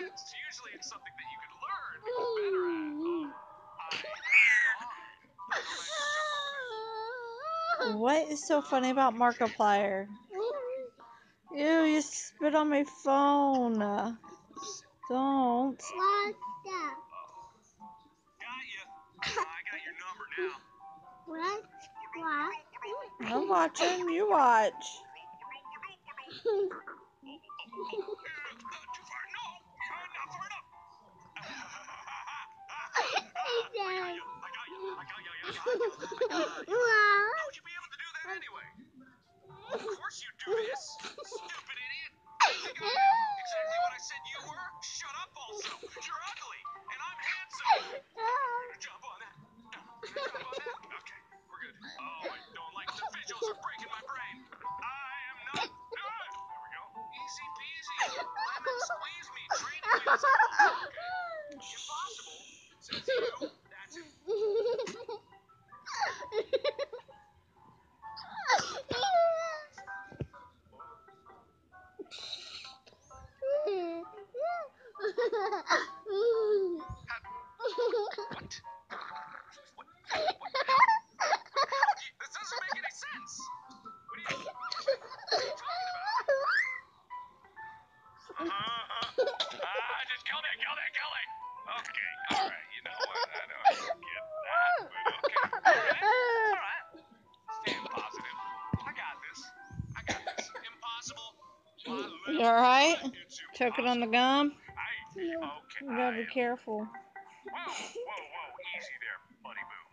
you could learn to get better at. Oh, I. What is so funny about Markiplier? Ew, you spit on my phone. Don't. What's that? I got your number now. What? What? I'm watching. You watch. How'd you be able to do that anyway? Of course you do this, stupid idiot. You think exactly what I said you were? Shut up, also. You're ugly, Uh, ah, just kill me, kill me, kill me. Okay, all right. You know what? I don't get that, but okay. All right, all right. Staying positive. I got this. I got this. Impossible. You alright? It's Choking on the gum? Hey, okay. You gotta be careful. Whoa, whoa, whoa. Easy there, buddy boo.